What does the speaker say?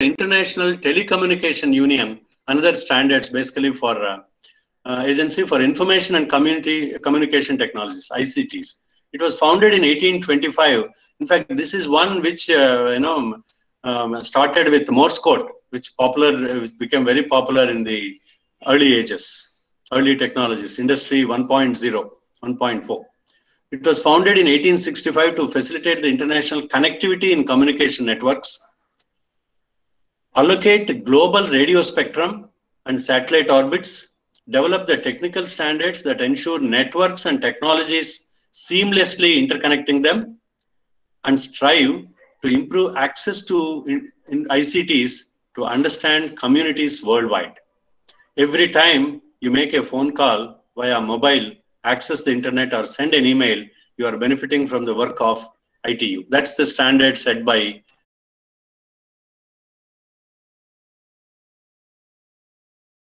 International Telecommunication Union, another standards basically for uh, uh, Agency for Information and Community Communication Technologies, ICTs. It was founded in 1825. In fact, this is one which uh, you know um, started with Morse code, which popular which became very popular in the early ages, early technologies, Industry 1.0, 1.4. It was founded in 1865 to facilitate the international connectivity in communication networks, allocate global radio spectrum and satellite orbits, develop the technical standards that ensure networks and technologies seamlessly interconnecting them, and strive to improve access to in, in ICTs to understand communities worldwide. Every time you make a phone call via mobile, access the internet, or send an email, you are benefiting from the work of ITU. That's the standard set by